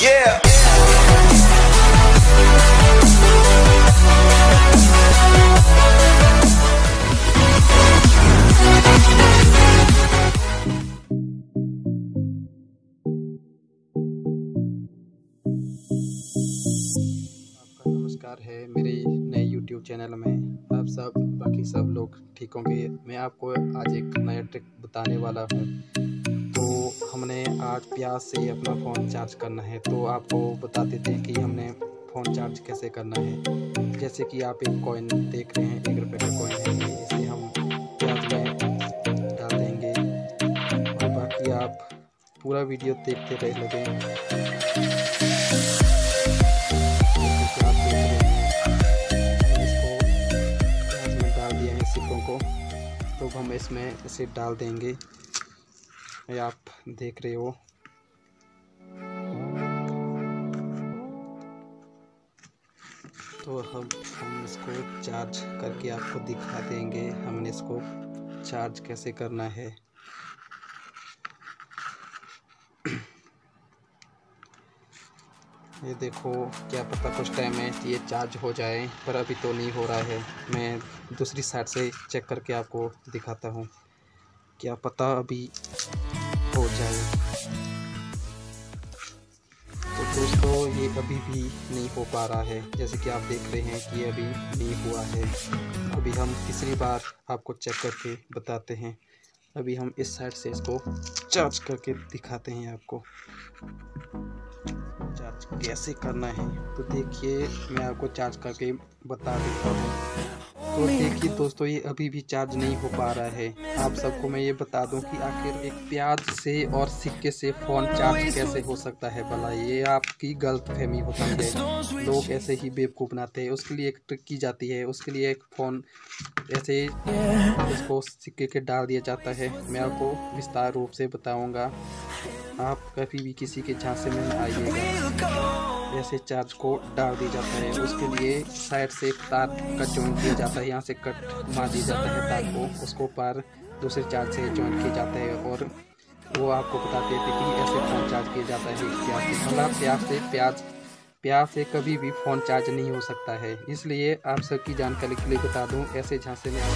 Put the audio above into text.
Yeah. नमस्कार है मेरे नए YouTube चैनल में आप सब, बाकी सब लोग ठीक होंगे मैं आपको आज एक नया ट्रिक बताने वाला हूँ हमने आज प्याज से अपना फ़ोन चार्ज करना है। तो आपको बता देते हैं कि हमने फ़ोन चार्ज कैसे करना है। जैसे कि आप एक कॉइन देख रहे हैं, एक रुपये का कॉइन है, इसे हम प्याज में डाल देंगे। और बाकी आप पूरा वीडियो देखते रह को। तो हम इसमें इसे डाल देंगे। ये आप देख रहे हो। तो हम हम इसको चार्ज करके आपको दिखा देंगे, हमने इसको चार्ज कैसे करना है। ये देखो, क्या पता कुछ टाइम में ये चार्ज हो जाए, पर अभी तो नहीं हो रहा है। मैं दूसरी साइड से चेक करके आपको दिखाता हूँ। क्या पता अभी हो जाए तो दोस्तों, ये अभी भी नहीं हो पा रहा है। जैसे कि आप देख रहे हैं कि अभी नहीं हुआ है। अभी हम तीसरी बार आपको चेक करके बताते हैं। अभी हम इस साइड से इसको चार्ज करके दिखाते हैं आपको। चार्ज कैसे करना है? तो देखिए, मैं आपको चार्ज करके बता देता हूँ। तो देखिए दोस्तों ये अभी भी चार्ज नहीं हो पा रहा है। आप सबको मैं ये बता दूँ कि आखिर एक प्याज से और सिक्के से फ़ोन चार्ज कैसे हो सकता है भला? ये आपकी गलत फहमी होती है। लोग ऐसे ही बेवकूफ़ बनाते हैं। उसके लिए एक ट्रिक की जाती है। उसके लिए एक फ़ोन ऐसे इसको सिक्के के डाल दिया जाता है। मैं आपको विस्तार रूप से बताऊँगा। आप कभी भी किसी के झांसे में आइएगा। ऐसे चार्ज को डाल दिया जाता है। उसके लिए साइड से तार का ज्वाइन किया जाता है। यहाँ से कट मार दिया जाता है तार को। उसको पार दूसरे चार्ज से ज्वाइन किया जाता है और वो आपको बताते थे कि ऐसे फ़ोन चार्ज किया जाता है प्याज से मतलब प्याज से प्याज प्याज से कभी भी फ़ोन चार्ज नहीं हो सकता है। इसलिए आप सबकी जानकारी के लिए बता दूँ, ऐसे झांसे में आप